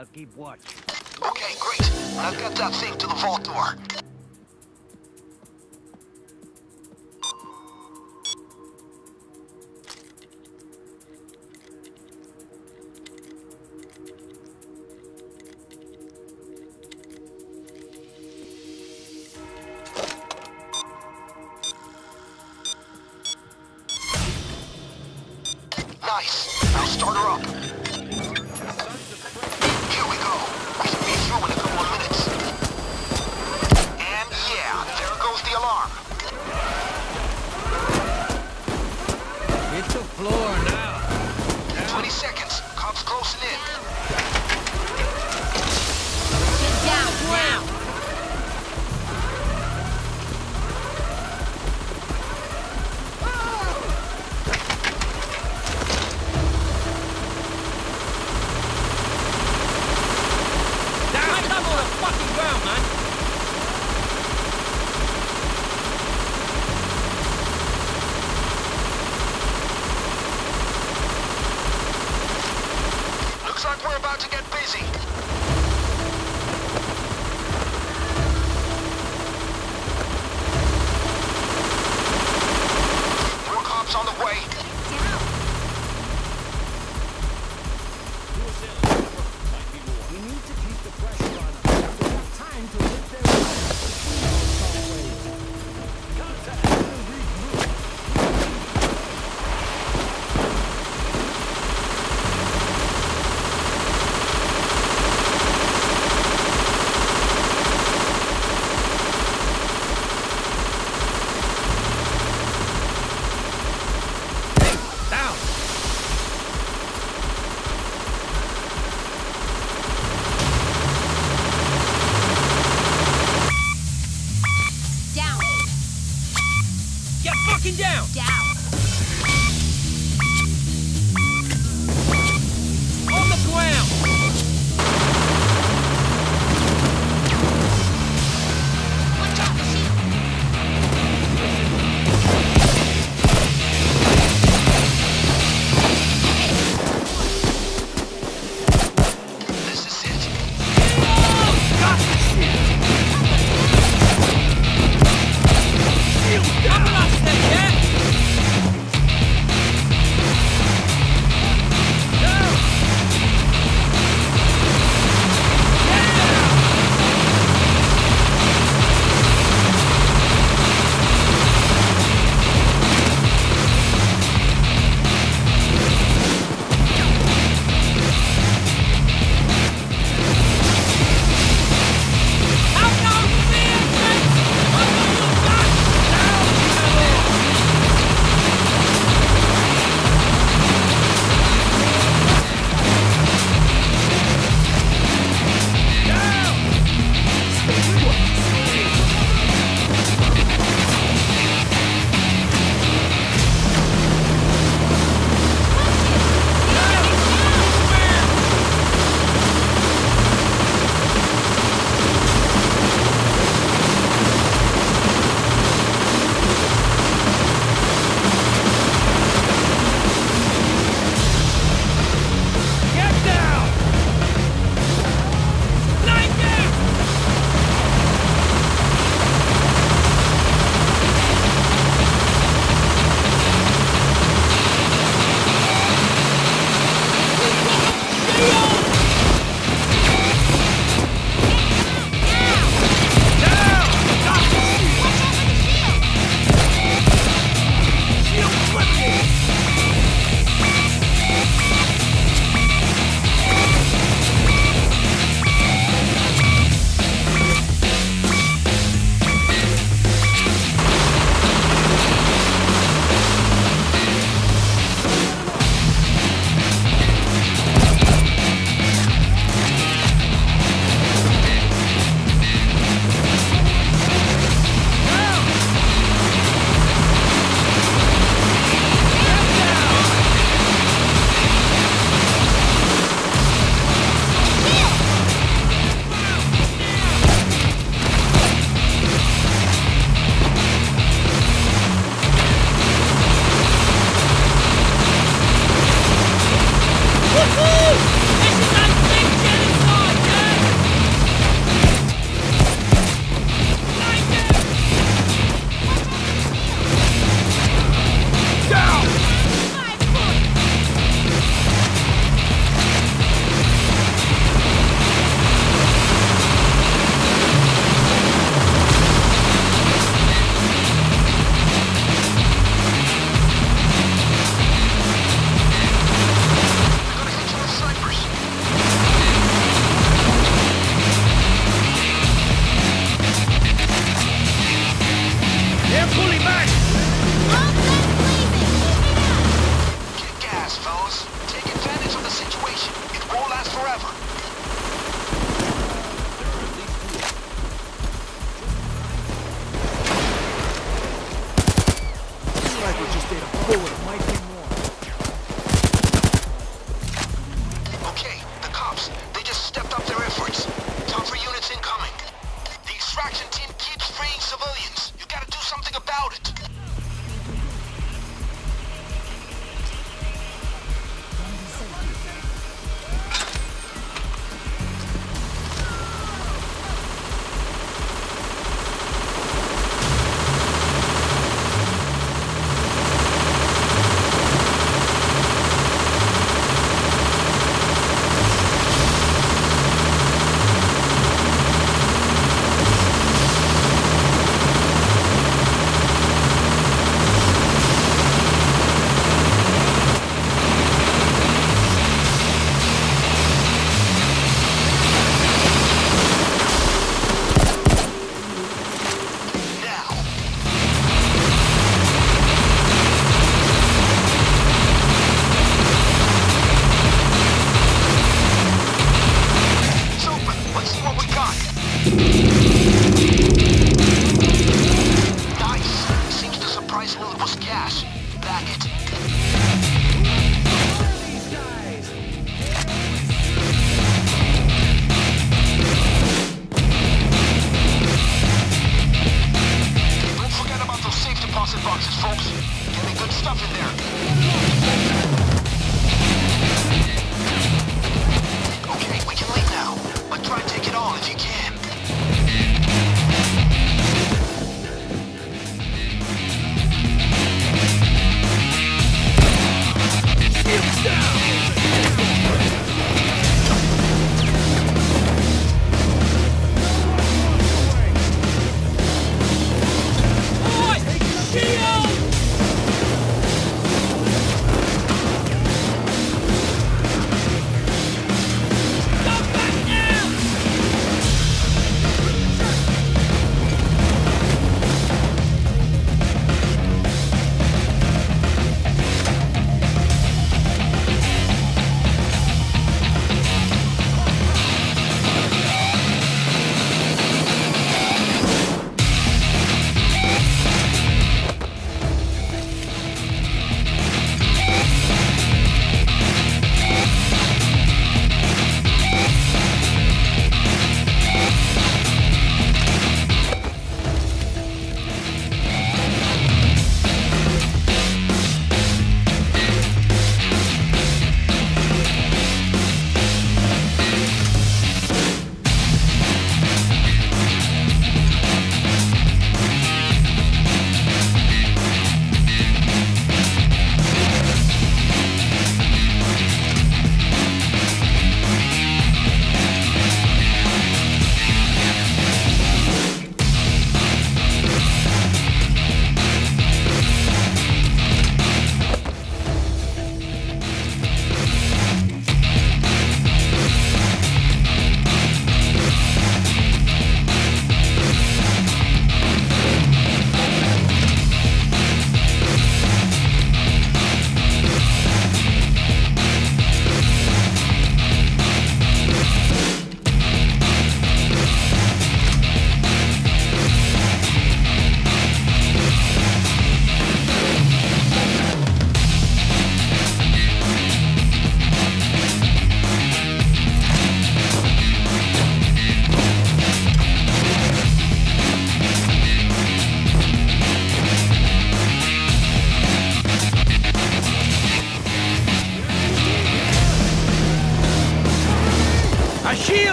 I'll keep watch. Okay, great. I've got that thing to the vault door. Looks like we're about to get busy. down! Down!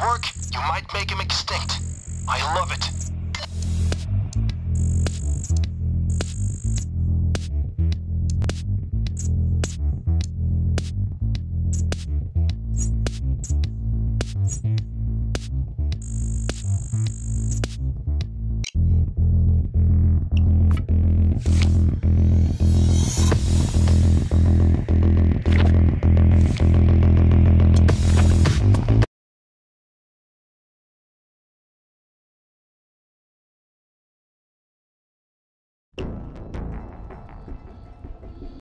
Work, you might make him extinct. I love it.